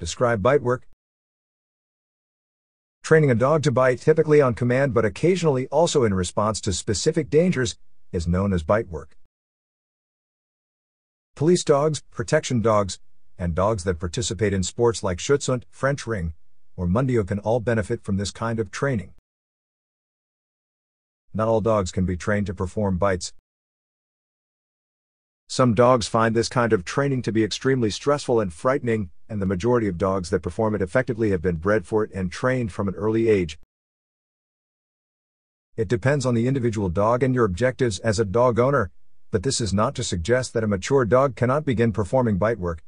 Describe bite work. Training a dog to bite, typically on command but occasionally also in response to specific dangers, is known as bite work. Police dogs, protection dogs, and dogs that participate in sports like Schutzhund, French Ring, or Mondio can all benefit from this kind of training. Not all dogs can be trained to perform bites. Some dogs find this kind of training to be extremely stressful and frightening, and the majority of dogs that perform it effectively have been bred for it and trained from an early age. It depends on the individual dog and your objectives as a dog owner, but this is not to suggest that a mature dog cannot begin performing bite work.